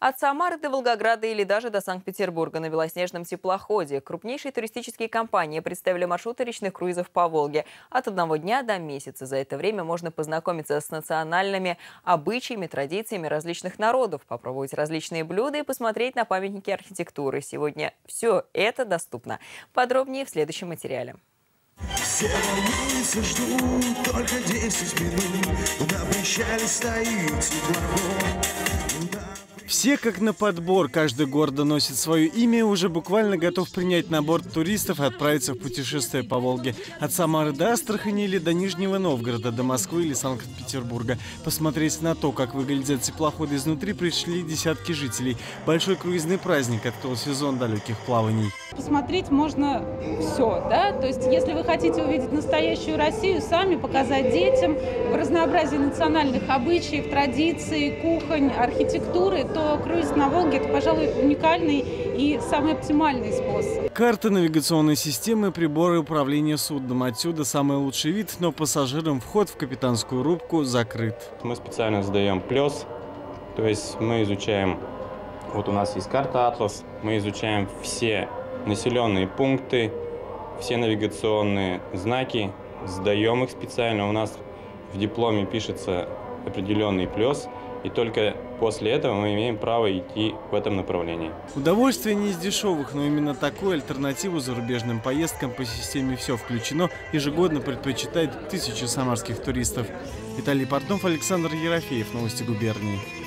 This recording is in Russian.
От Самары до Волгограда или даже до Санкт-Петербурга на белоснежном теплоходе крупнейшие туристические компании представили маршруты речных круизов по Волге от одного дня до месяца. За это время можно познакомиться с национальными обычаями, традициями различных народов, попробовать различные блюда и посмотреть на памятники архитектуры. Сегодня все это доступно. Подробнее в следующем материале. Все волнуются, ждут только 10 минут. Все как на подбор, каждый гордо носит свое имя и уже буквально готов принять на борт туристов и отправиться в путешествие по Волге. От Самары до Астрахани или до Нижнего Новгорода, до Москвы или Санкт-Петербурга. Посмотреть на то, как выглядят теплоходы изнутри, пришли десятки жителей. Большой круизный праздник открыл сезон далеких плаваний. Посмотреть можно все, да? То есть, если вы хотите увидеть настоящую Россию, сами показать детям в разнообразии национальных обычаев, традиций, кухонь, архитектуры, что круиз на Волге – это, пожалуй, уникальный и самый оптимальный способ. Карта навигационной системы, приборы управления судном. Отсюда самый лучший вид, но пассажирам вход в капитанскую рубку закрыт. Мы специально сдаем плюс, то есть мы изучаем, вот у нас есть карта «Атлас», мы изучаем все населенные пункты, все навигационные знаки, сдаем их специально. У нас в дипломе пишется определенный плюс – и только после этого мы имеем право идти в этом направлении. Удовольствие не из дешевых, но именно такую альтернативу зарубежным поездкам по системе «Все включено» ежегодно предпочитает тысячи самарских туристов. Виталий Портнов, Александр Ерофеев. Новости губернии.